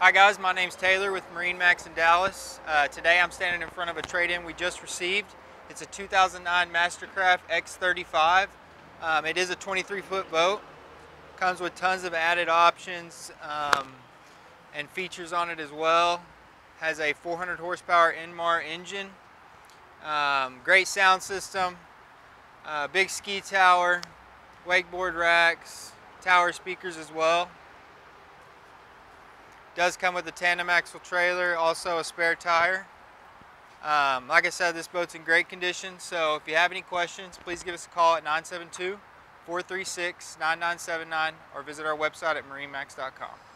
Hi guys, my name's Taylor with MarineMax in Dallas. Uh, today I'm standing in front of a trade-in we just received. It's a 2009 Mastercraft X35. Um, it is a 23 foot boat. Comes with tons of added options um, and features on it as well. Has a 400 horsepower Indmar engine. Um, great sound system. Uh, big ski tower. Wakeboard racks. Tower speakers as well. Does come with a tandem axle trailer, also a spare tire. Um, like I said, this boat's in great condition, so if you have any questions, please give us a call at 972-436-9979 or visit our website at marinemax.com.